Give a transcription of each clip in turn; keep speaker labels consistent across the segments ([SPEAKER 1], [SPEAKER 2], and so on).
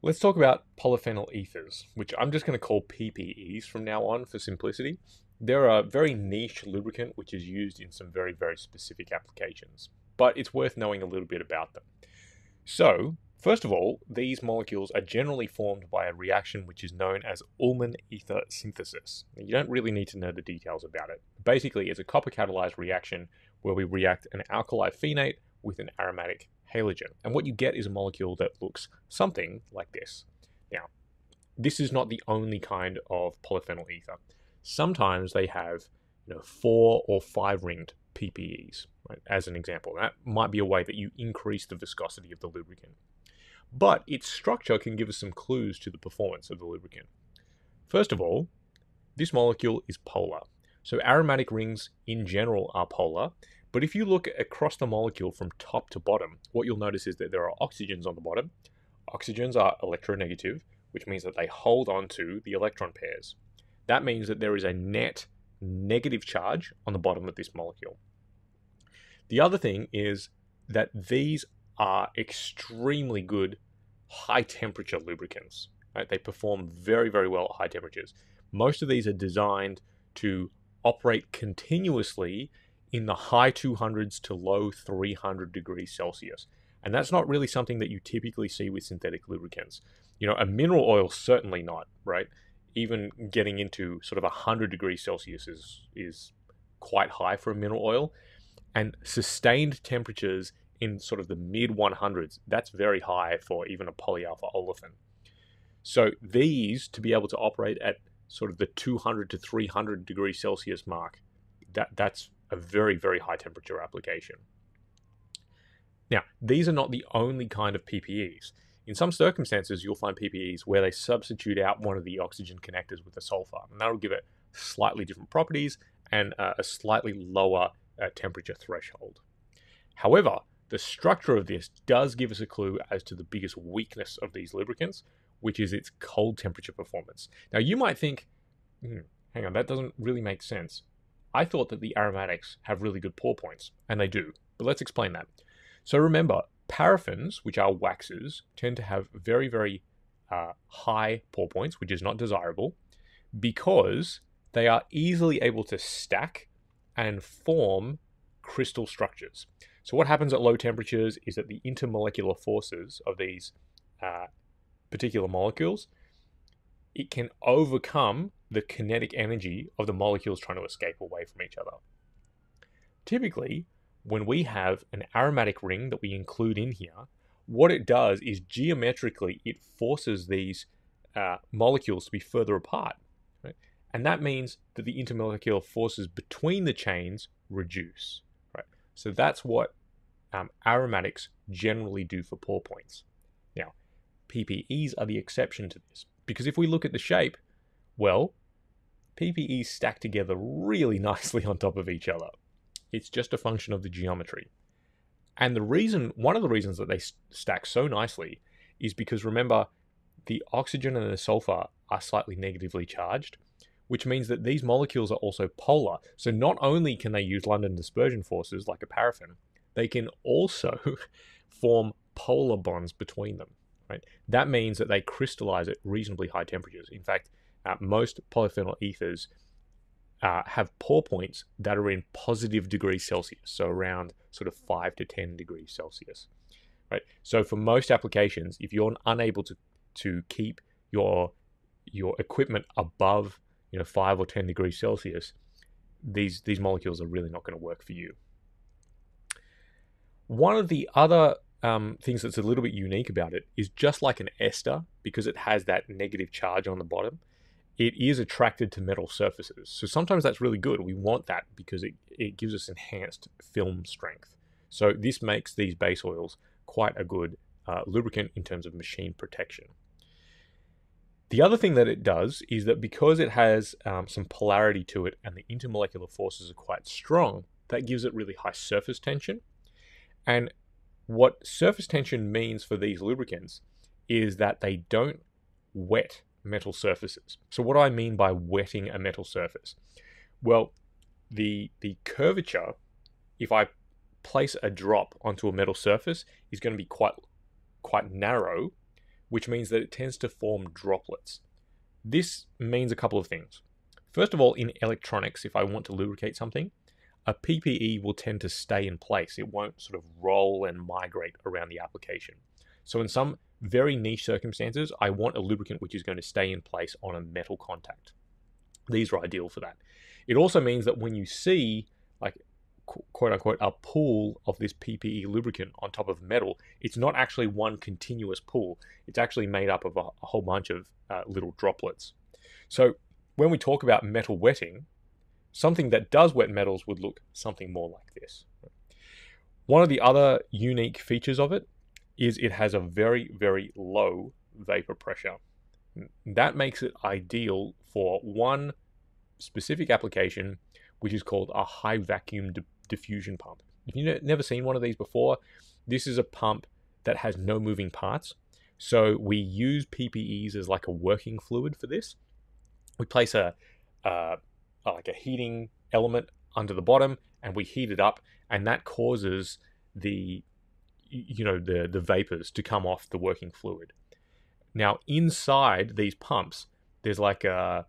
[SPEAKER 1] Let's talk about polyphenyl ethers, which I'm just going to call PPEs from now on for simplicity. They're a very niche lubricant which is used in some very, very specific applications, but it's worth knowing a little bit about them. So, first of all, these molecules are generally formed by a reaction which is known as Ullmann ether synthesis. You don't really need to know the details about it. Basically, it's a copper catalyzed reaction where we react an alkali phenate with an aromatic halogen. And what you get is a molecule that looks something like this. Now, this is not the only kind of polyphenyl ether. Sometimes they have you know, four or five ringed PPEs, right, as an example. That might be a way that you increase the viscosity of the lubricant. But its structure can give us some clues to the performance of the lubricant. First of all, this molecule is polar. So aromatic rings in general are polar, but if you look across the molecule from top to bottom, what you'll notice is that there are oxygens on the bottom. Oxygens are electronegative, which means that they hold on to the electron pairs. That means that there is a net negative charge on the bottom of this molecule. The other thing is that these are extremely good high temperature lubricants. Right? They perform very, very well at high temperatures. Most of these are designed to operate continuously in the high 200s to low 300 degrees Celsius. And that's not really something that you typically see with synthetic lubricants. You know, a mineral oil certainly not, right? Even getting into sort of 100 degrees Celsius is is quite high for a mineral oil. And sustained temperatures in sort of the mid 100s, that's very high for even a polyalpha olefin. So these to be able to operate at sort of the 200 to 300 degrees Celsius mark, that that's a very, very high temperature application. Now, these are not the only kind of PPEs. In some circumstances, you'll find PPEs where they substitute out one of the oxygen connectors with a sulfur, and that'll give it slightly different properties and uh, a slightly lower uh, temperature threshold. However, the structure of this does give us a clue as to the biggest weakness of these lubricants, which is its cold temperature performance. Now, you might think, hmm, hang on, that doesn't really make sense. I thought that the aromatics have really good pour points, and they do, but let's explain that. So remember, paraffins, which are waxes, tend to have very, very uh, high pour points, which is not desirable, because they are easily able to stack and form crystal structures. So what happens at low temperatures is that the intermolecular forces of these uh, particular molecules, it can overcome the kinetic energy of the molecules trying to escape away from each other. Typically, when we have an aromatic ring that we include in here, what it does is geometrically it forces these uh, molecules to be further apart. Right? And that means that the intermolecular forces between the chains reduce. Right? So that's what um, aromatics generally do for pour points. Now, PPEs are the exception to this because if we look at the shape, well, PPEs stack together really nicely on top of each other. It's just a function of the geometry. And the reason, one of the reasons that they stack so nicely is because remember, the oxygen and the sulfur are slightly negatively charged, which means that these molecules are also polar. So not only can they use London dispersion forces like a paraffin, they can also form polar bonds between them. Right? That means that they crystallize at reasonably high temperatures. In fact, uh, most polyphenyl ethers uh, have pour points that are in positive degrees Celsius, so around sort of 5 to 10 degrees Celsius. Right? So for most applications, if you're unable to, to keep your your equipment above you know 5 or 10 degrees Celsius, these these molecules are really not going to work for you. One of the other um, things that's a little bit unique about it is just like an ester, because it has that negative charge on the bottom, it is attracted to metal surfaces. So sometimes that's really good. We want that because it, it gives us enhanced film strength. So this makes these base oils quite a good uh, lubricant in terms of machine protection. The other thing that it does is that because it has um, some polarity to it and the intermolecular forces are quite strong, that gives it really high surface tension. And what surface tension means for these lubricants is that they don't wet metal surfaces. So what do I mean by wetting a metal surface? Well, the the curvature, if I place a drop onto a metal surface, is going to be quite quite narrow, which means that it tends to form droplets. This means a couple of things. First of all, in electronics, if I want to lubricate something, a PPE will tend to stay in place. It won't sort of roll and migrate around the application. So, in some very niche circumstances, I want a lubricant which is going to stay in place on a metal contact. These are ideal for that. It also means that when you see, like, quote unquote, a pool of this PPE lubricant on top of metal, it's not actually one continuous pool. It's actually made up of a, a whole bunch of uh, little droplets. So, when we talk about metal wetting, something that does wet metals would look something more like this. One of the other unique features of it is it has a very, very low vapor pressure. That makes it ideal for one specific application, which is called a high vacuum di- diffusion pump. If you've never seen one of these before, this is a pump that has no moving parts. So we use PPEs as like a working fluid for this. We place a, like a heating element under the bottom, and we heat it up, and that causes the you know the the vapors to come off the working fluid. Now inside these pumps, there's like a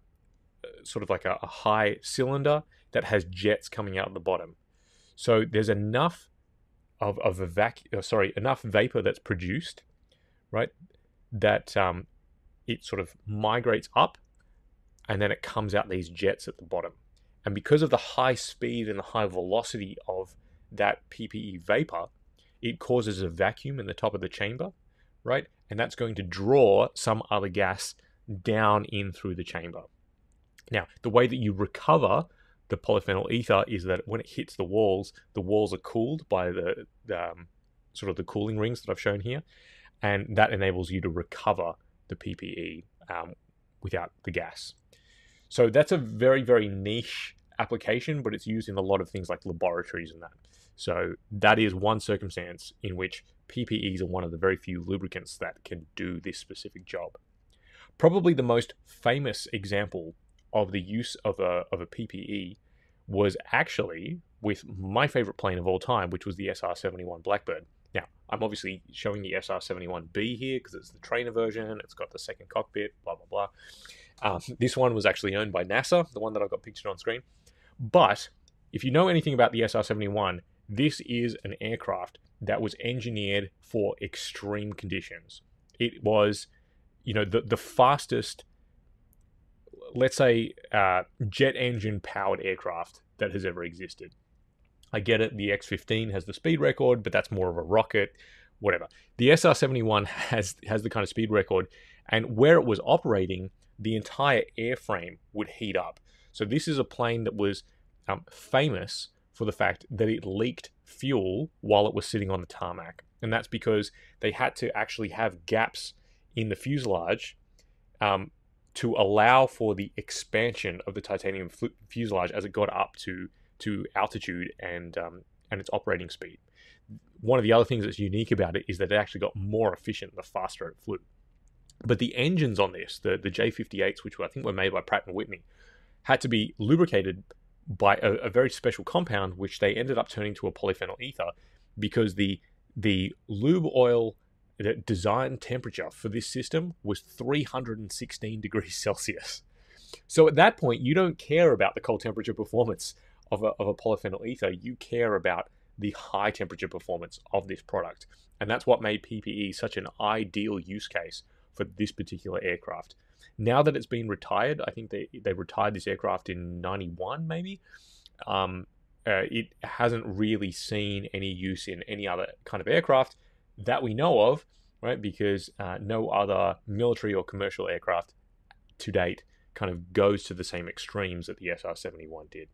[SPEAKER 1] sort of like a, a high cylinder that has jets coming out the bottom. So there's enough of of a vac uh, sorry enough vapor that's produced, right? That um, it sort of migrates up, and then it comes out these jets at the bottom. And because of the high speed and the high velocity of that PPE vapor, it causes a vacuum in the top of the chamber, right? And that's going to draw some other gas down in through the chamber. Now, the way that you recover the polyphenyl ether is that when it hits the walls, the walls are cooled by the, um, sort of the cooling rings that I've shown here, and that enables you to recover the PPE um, without the gas. So that's a very, very niche application, but it's used in a lot of things like laboratories and that. So that is one circumstance in which PPEs are one of the very few lubricants that can do this specific job. Probably the most famous example of the use of a, of a PPE was actually with my favorite plane of all time, which was the SR 71 Blackbird. Now, I'm obviously showing the SR 71B here because it's the trainer version, it's got the second cockpit, blah, blah, blah. Um, this one was actually owned by NASA, the one that I've got pictured on screen. But if you know anything about the SR 71, this is an aircraft that was engineered for extreme conditions. It was, you know, the, the fastest, let's say, uh, jet engine powered aircraft that has ever existed. I get it, the X 15 has the speed record, but that's more of a rocket, whatever. The SR 71 has, has the kind of speed record, and where it was operating, the entire airframe would heat up. So, this is a plane that was um, famous for the fact that it leaked fuel while it was sitting on the tarmac. And that's because they had to actually have gaps in the fuselage um, to allow for the expansion of the titanium fuselage as it got up to to altitude and um, and its operating speed. One of the other things that's unique about it is that it actually got more efficient the faster it flew. But the engines on this, the the J58s, which I think were made by Pratt and Whitney, had to be lubricated by a, a, very special compound, which they ended up turning to a polyphenyl ether, because the the lube oil the design temperature for this system was 316 degrees Celsius. So at that point, you don't care about the cold temperature performance of a, of a polyphenyl ether. You care about the high temperature performance of this product. And that's what made PPE such an ideal use case for this particular aircraft. Now that it's been retired, I think they they retired this aircraft in '91, maybe. Um, uh, it hasn't really seen any use in any other kind of aircraft that we know of, right? Because uh, no other military or commercial aircraft to date kind of goes to the same extremes that the SR 71 did.